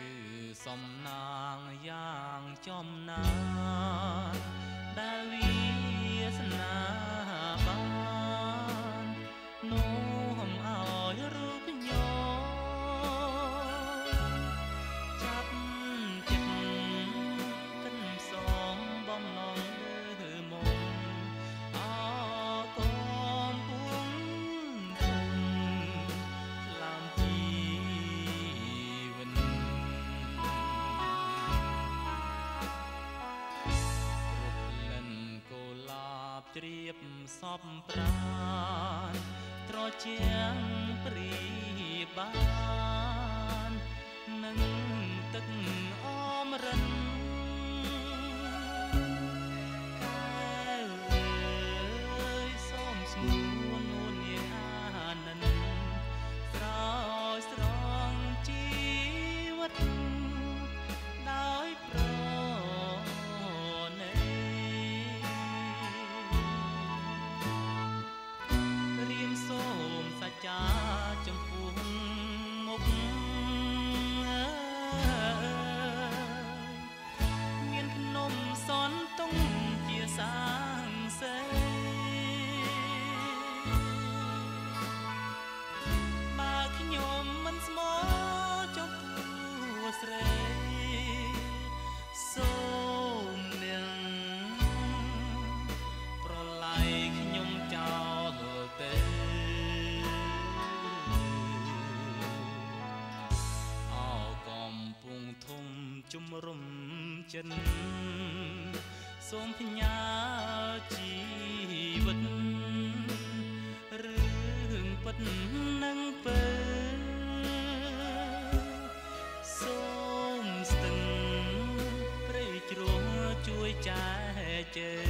នេះគឺសំណាងយ៉ាងចំណានដែលវាសនាបាន បសពប្រានត្រជាងព្រីបាននឹងទឹក ចិនសូមផ្ញើជីវិតរឿងពិតនឹងពើសូមស្ទឹងព្រៃជ្រោះជួយចែកជើរូ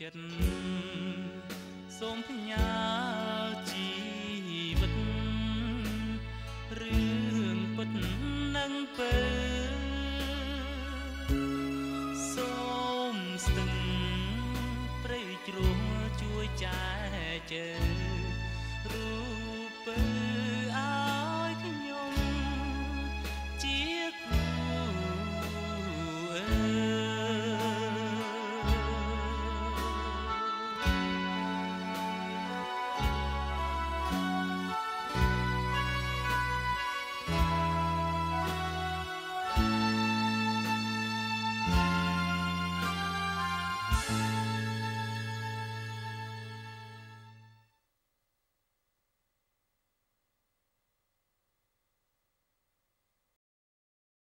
ចិត្តសូមផ្ញើជីវិតរឿងពិតនឹងពេសូមស្ទឹងព្រៃជ្រោះជួយចែកជើរូបពេ